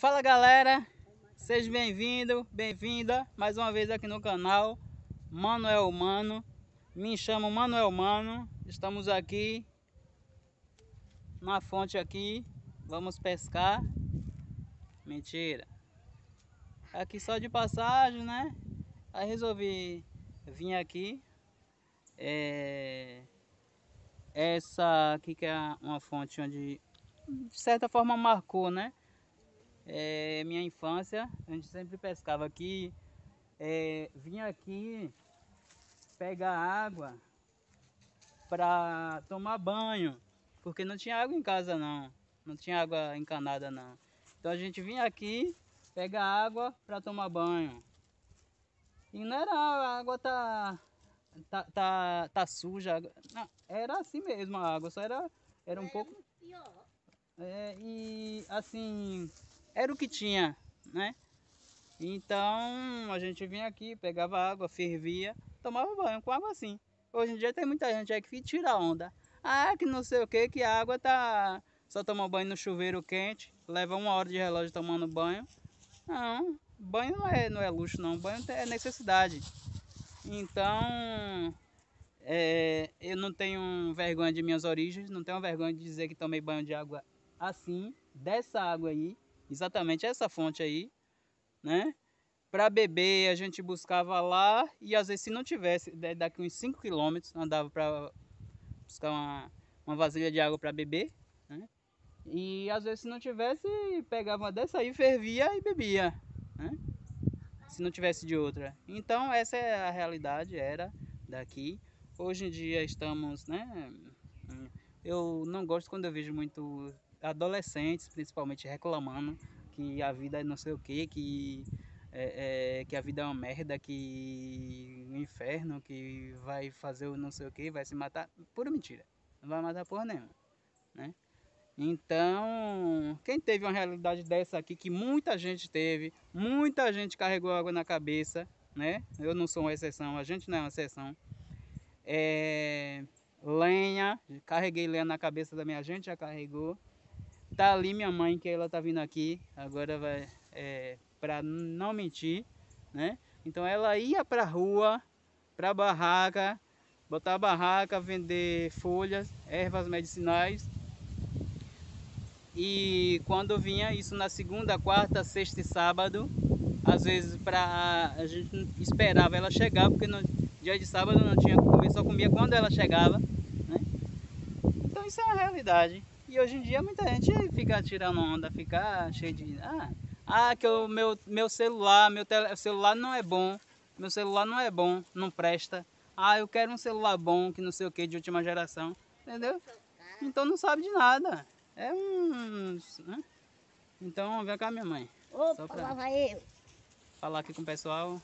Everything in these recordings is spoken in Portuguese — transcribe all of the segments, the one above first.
Fala galera, seja bem-vindo, bem-vinda mais uma vez aqui no canal Manuel Mano. Me chamo Manuel Mano, estamos aqui na fonte aqui, vamos pescar. Mentira. Aqui só de passagem, né? Aí resolvi vir aqui. É... Essa aqui que é uma fonte onde de certa forma marcou, né? É, minha infância, a gente sempre pescava aqui, é, vinha aqui pegar água para tomar banho, porque não tinha água em casa não, não tinha água encanada não. Então a gente vinha aqui pegar água para tomar banho. E não era a água tá tá, tá, tá suja, não, era assim mesmo a água, só era era um pouco é, e assim, era o que tinha, né? Então a gente vinha aqui, pegava água, fervia, tomava banho com água assim. Hoje em dia tem muita gente aí que tira onda. Ah, que não sei o que, que a água tá. Só toma banho no chuveiro quente, leva uma hora de relógio tomando banho. Não, banho não é, não é luxo não, banho é necessidade. Então, é, eu não tenho vergonha de minhas origens, não tenho vergonha de dizer que tomei banho de água assim, dessa água aí, exatamente essa fonte aí, né? Para beber a gente buscava lá e às vezes se não tivesse, daqui uns 5 quilômetros, andava para buscar uma, uma vasilha de água para beber, né? E às vezes se não tivesse, pegava uma dessa aí, fervia e bebia, né? Se não tivesse de outra. Então essa é a realidade, era daqui. Hoje em dia estamos, né? Eu não gosto quando eu vejo muito adolescentes principalmente reclamando que a vida é não sei o que, que, é, é, que a vida é uma merda, que o um inferno, que vai fazer o não sei o que, vai se matar. Pura mentira. Não vai matar porra nenhuma. Né? Então, quem teve uma realidade dessa aqui, que muita gente teve, muita gente carregou água na cabeça, né? Eu não sou uma exceção, a gente não é uma exceção. É, lenha, carreguei lenha na cabeça da minha gente, já carregou. Tá ali minha mãe, que ela tá vindo aqui, agora vai, é, para não mentir, né? Então ela ia pra rua, pra barraca, botar barraca, vender folhas, ervas medicinais. E quando vinha isso na segunda, quarta, sexta e sábado, às vezes para a gente esperava ela chegar, porque no dia de sábado não tinha comer, só comia quando ela chegava, né? Então isso é uma realidade. E hoje em dia muita gente fica tirando onda, fica cheio de. Ah, ah que o meu, meu celular, meu tele, celular não é bom, meu celular não é bom, não presta. Ah, eu quero um celular bom, que não sei o que, de última geração. Entendeu? Então não sabe de nada. É um. Né? Então vem cá minha mãe. Opa, Só pra lá vai eu. Falar aqui com o pessoal.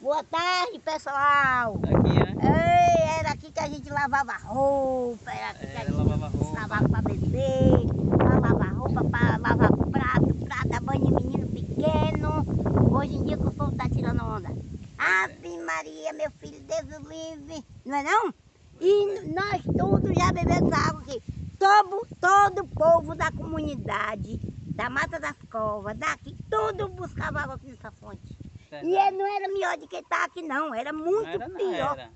Boa tarde, pessoal. Aqui, né? Ei, era aqui que a gente lavava roupa, era aqui que a gente lavava roupa, lavava para beber, lavava roupa, para lavar prato, prato, banho de menino pequeno. Hoje em dia que o povo tá tirando onda. Ave Maria, meu filho, Deus o livre, não é não? E nós todos já bebemos água aqui. Todo, todo o povo da comunidade, da Mata das Covas, daqui, todo buscava água aqui nessa fonte. Verdade. E não era melhor do que está aqui não, era muito não era, não, pior. Era.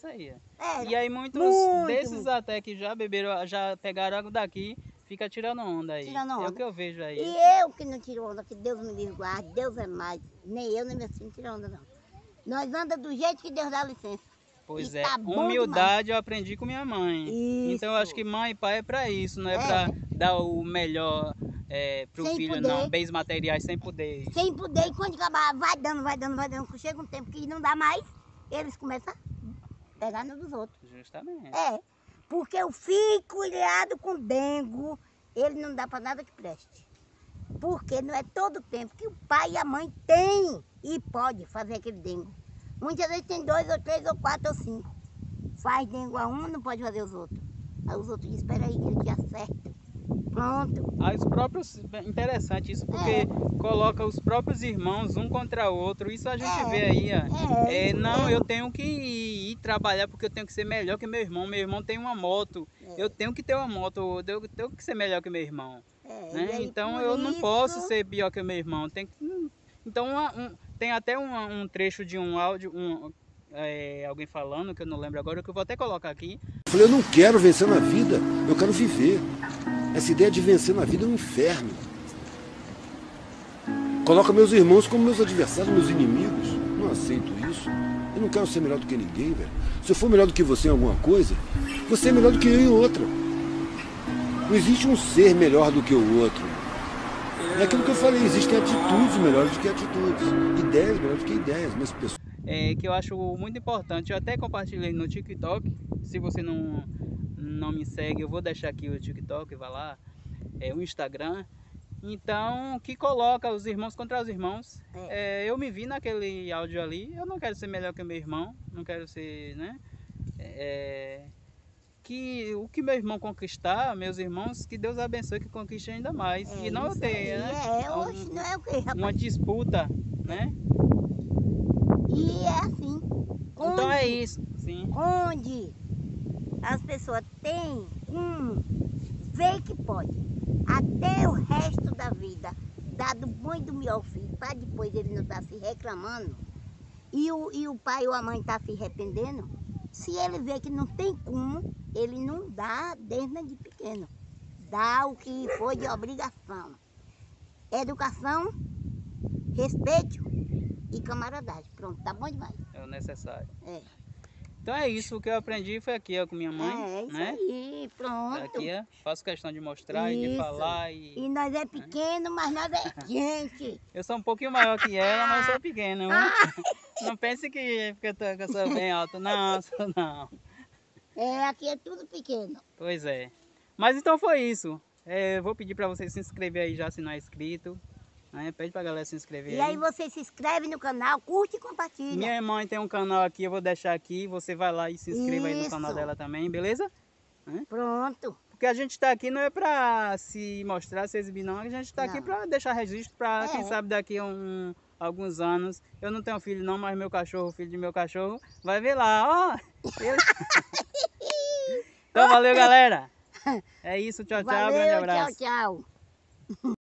Isso aí. Era. E aí muitos muito, desses muito. até que já beberam, já pegaram água daqui, fica tirando onda aí. Tirando onda. É o que eu vejo aí. E eu que não tiro onda, que Deus me livre guarde, Deus é mais. Nem eu, nem meu filho tiro onda não. Nós anda do jeito que Deus dá licença. Pois e é, tá humildade eu aprendi com minha mãe. Isso. Então eu acho que mãe e pai é para isso, não é, é. para dar o melhor é, pro sem filho, poder. não. Bens materiais sem poder. Sem poder, e quando acabar, vai dando, vai dando, vai dando. Chega um tempo que não dá mais, eles começam no dos outros. Justamente. É, porque o filho criado com dengo, ele não dá para nada que preste. Porque não é todo tempo que o pai e a mãe têm e pode fazer aquele dengo. Muitas vezes tem dois ou três ou quatro ou cinco. Faz dengo a um, não pode fazer os outros. Aí os outros dizem, espera aí que ele te acerta. Pronto. Aí os próprios. Interessante isso, porque é. coloca os próprios irmãos um contra o outro. Isso a gente é. vê aí. É, é não, eu tenho que ir, ir, trabalhar porque eu tenho que ser melhor que meu irmão. Meu irmão tem uma moto, eu tenho que ter uma moto, eu tenho que ser melhor que meu irmão. É, né? aí, Então eu não posso isso- ser pior que meu irmão. Tem que, hum, então uma- um- tem até uma- um trecho de um áudio, um, é, alguém falando, que eu não lembro agora, que eu vou até colocar aqui. Eu falei, eu não quero vencer na vida, eu quero viver. Essa ideia de vencer na vida é um inferno. Coloca meus irmãos como meus adversários, meus inimigos. Não aceito isso. Eu não quero ser melhor do que ninguém, velho. Se eu for melhor do que você em alguma coisa, você é melhor do que eu em outra. Não existe um ser melhor do que o outro. É aquilo que eu falei, existem atitudes melhores do que atitudes, ideias melhores do que ideias, mas pessoas. é, que eu acho muito importante. Eu até compartilhei no TikTok. Se você não, não me segue, eu vou deixar aqui o TikTok, vai lá, é, o Instagram. Então, que coloca os irmãos contra os irmãos. É, eu me vi naquele áudio ali. Eu não quero ser melhor que meu irmão, não quero ser, né? É, que o que meu irmão conquistar, meus irmãos, que Deus abençoe que conquiste ainda mais. É e não eu isso tenha, né? É, hoje não é o quê, rapaz? Uma disputa, né? E é assim. Então é onde- isso. Sim. Onde as pessoas têm um vê que pode, até o resto da vida, dado bom e do melhor filho, para depois ele não estar se reclamando, e o, e o pai ou a mãe está se arrependendo, se ele vê que não tem como, ele não dá desde de pequeno. Dá o que foi de obrigação. Educação, respeito e camaradagem. Pronto, tá bom demais. É o necessário. É. Então é isso, o que eu aprendi foi aqui ó, com minha mãe, é isso né? aí, pronto. Aqui, ó, faço questão de mostrar e de Isso. falar. E... E nós é pequeno, mas nós é gente. Eu sou um pouquinho maior que ela, mas eu sou pequeno. viu? Não pense que, porque eu, tô- que eu sou bem alto. Não, sou não. É, aqui é tudo pequeno. Pois é. Mas então foi isso. É, eu vou pedir para você se inscrever aí já se não é inscrito. Né? Pede pra galera se inscrever E aí você se inscreve no canal, curte e compartilha. Minha mãe tem um canal aqui, eu vou deixar aqui. Você vai lá e se inscreva aí no Isso. canal dela também, beleza? Pronto. Porque a gente tá aqui não é pra se mostrar, se exibir, não. A gente tá aqui Não. pra deixar registro pra, quem É. sabe, daqui a um, alguns anos. Eu não tenho filho não, mas meu cachorro, o filho de meu cachorro, vai ver lá, ó. Então valeu, galera. É isso, tchau, tchau, grande Valeu, abraço. tchau, tchau.